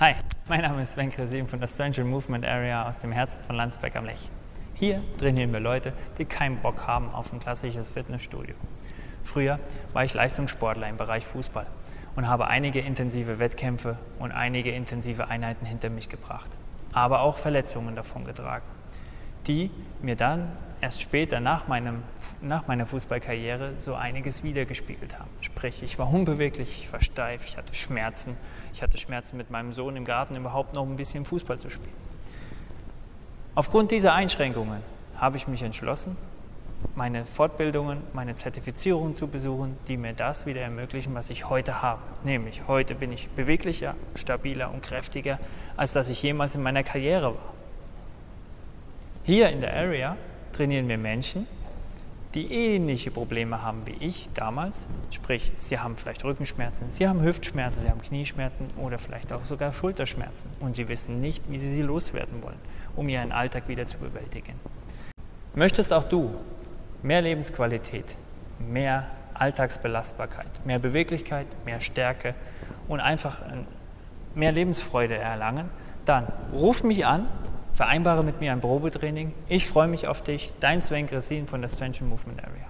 Hi, mein Name ist Sven Kresim von der Strange Movement Area aus dem Herzen von Landsberg am Lech. Hier trainieren wir Leute, die keinen Bock haben auf ein klassisches Fitnessstudio. Früher war ich Leistungssportler im Bereich Fußball und habe einige intensive Wettkämpfe und einige intensive Einheiten hinter mich gebracht, aber auch Verletzungen davon getragen, die mir dann erst später nach, meinem, nach meiner Fußballkarriere so einiges wiedergespiegelt haben. Sprich, ich war unbeweglich, ich war steif, ich hatte Schmerzen. Ich hatte Schmerzen mit meinem Sohn im Garten überhaupt noch ein bisschen Fußball zu spielen. Aufgrund dieser Einschränkungen habe ich mich entschlossen, meine Fortbildungen, meine Zertifizierungen zu besuchen, die mir das wieder ermöglichen, was ich heute habe. Nämlich, heute bin ich beweglicher, stabiler und kräftiger, als dass ich jemals in meiner Karriere war. Hier in der Area trainieren wir Menschen, die ähnliche Probleme haben wie ich damals. Sprich, sie haben vielleicht Rückenschmerzen, sie haben Hüftschmerzen, sie haben Knieschmerzen oder vielleicht auch sogar Schulterschmerzen. Und sie wissen nicht, wie sie sie loswerden wollen, um ihren Alltag wieder zu bewältigen. Möchtest auch du mehr Lebensqualität, mehr Alltagsbelastbarkeit, mehr Beweglichkeit, mehr Stärke und einfach mehr Lebensfreude erlangen, dann ruf mich an Vereinbare mit mir ein Probetraining. Ich freue mich auf dich. Dein Sven Gresin von der Strange Movement Area.